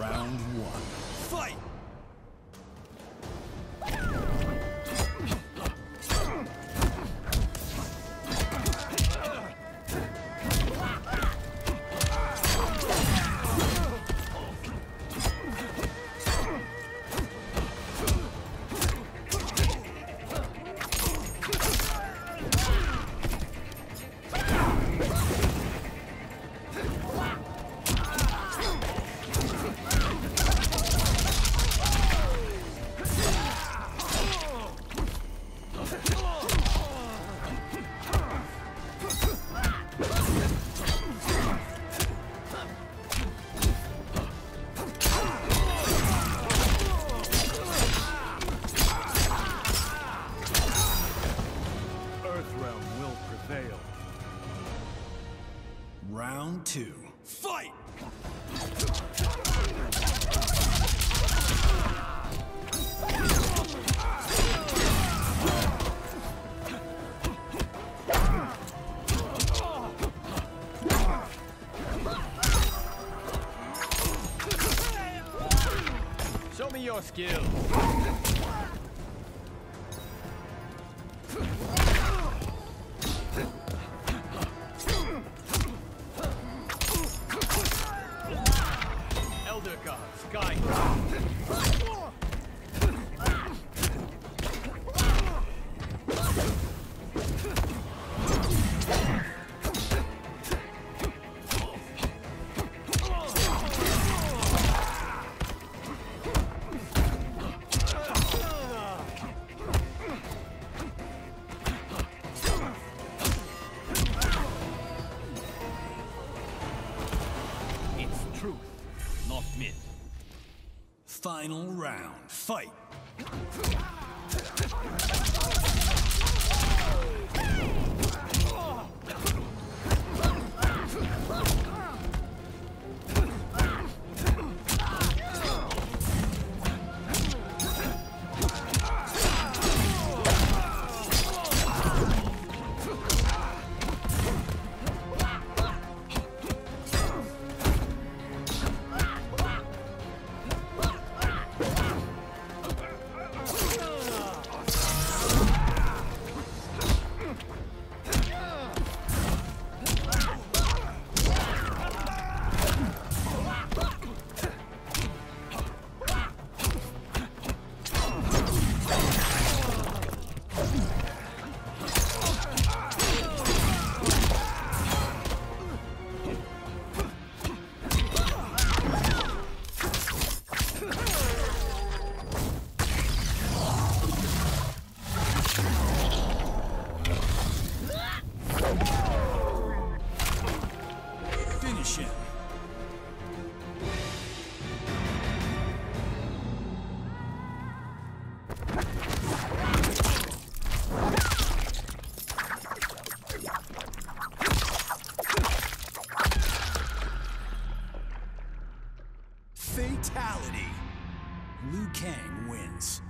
Round one. realm will prevail. Round two. Fight! Show me your skills. God, Sky. Myth. Final round, fight! Liu Kang wins.